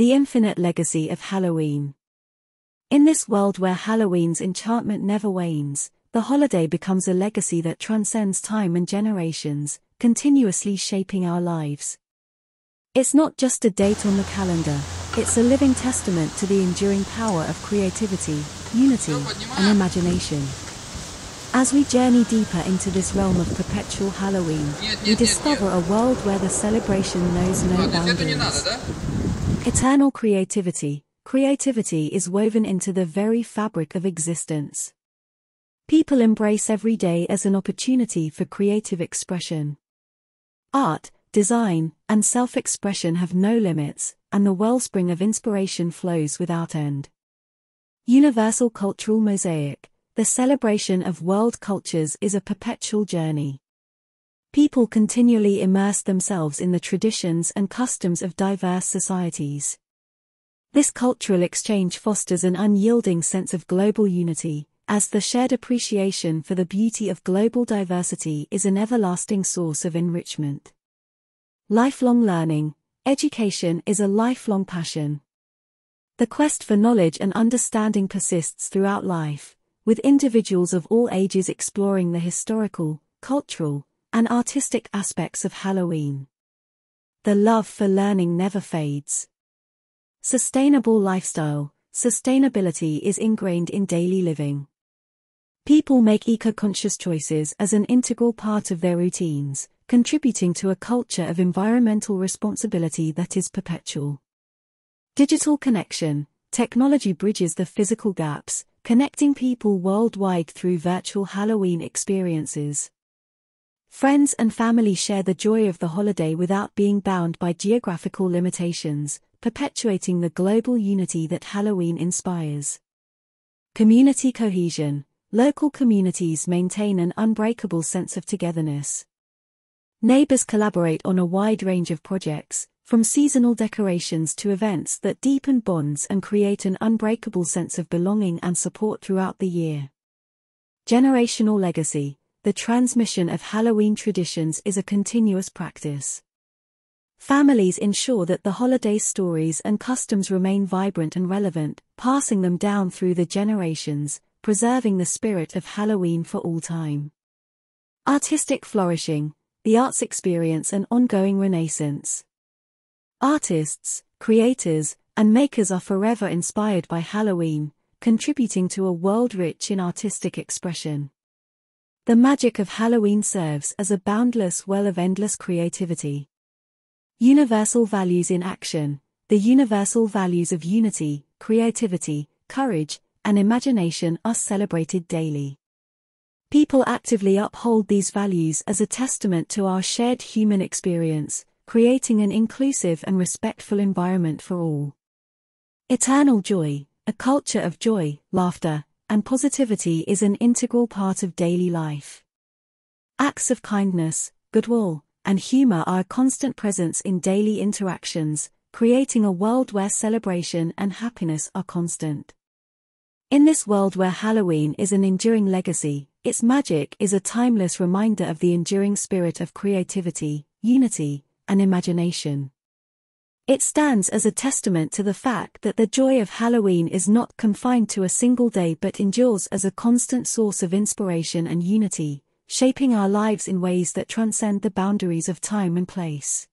The infinite legacy of Halloween. In this world where Halloween's enchantment never wanes, the holiday becomes a legacy that transcends time and generations, continuously shaping our lives. It's not just a date on the calendar, it's a living testament to the enduring power of creativity, unity, and imagination. As we journey deeper into this realm of perpetual Halloween, we discover a world where the celebration knows no boundaries. Eternal creativity, creativity is woven into the very fabric of existence. People embrace every day as an opportunity for creative expression. Art, design, and self-expression have no limits, and the wellspring of inspiration flows without end. Universal Cultural Mosaic, the celebration of world cultures is a perpetual journey. People continually immerse themselves in the traditions and customs of diverse societies. This cultural exchange fosters an unyielding sense of global unity, as the shared appreciation for the beauty of global diversity is an everlasting source of enrichment. Lifelong learning, education is a lifelong passion. The quest for knowledge and understanding persists throughout life, with individuals of all ages exploring the historical, cultural, and artistic aspects of Halloween. The love for learning never fades. Sustainable lifestyle, sustainability is ingrained in daily living. People make eco-conscious choices as an integral part of their routines, contributing to a culture of environmental responsibility that is perpetual. Digital connection, technology bridges the physical gaps, connecting people worldwide through virtual Halloween experiences. Friends and family share the joy of the holiday without being bound by geographical limitations, perpetuating the global unity that Halloween inspires. Community cohesion, local communities maintain an unbreakable sense of togetherness. Neighbors collaborate on a wide range of projects, from seasonal decorations to events that deepen bonds and create an unbreakable sense of belonging and support throughout the year. Generational legacy The transmission of Halloween traditions is a continuous practice. Families ensure that the holiday stories and customs remain vibrant and relevant, passing them down through the generations, preserving the spirit of Halloween for all time. Artistic flourishing the arts experience and ongoing renaissance. Artists, creators, and makers are forever inspired by Halloween, contributing to a world rich in artistic expression. The magic of Halloween serves as a boundless well of endless creativity. Universal values in action, the universal values of unity, creativity, courage, and imagination are celebrated daily. People actively uphold these values as a testament to our shared human experience, creating an inclusive and respectful environment for all. Eternal joy, a culture of joy, laughter, and positivity is an integral part of daily life. Acts of kindness, goodwill, and humor are a constant presence in daily interactions, creating a world where celebration and happiness are constant. In this world where Halloween is an enduring legacy, its magic is a timeless reminder of the enduring spirit of creativity, unity, and imagination. It stands as a testament to the fact that the joy of Halloween is not confined to a single day but endures as a constant source of inspiration and unity, shaping our lives in ways that transcend the boundaries of time and place.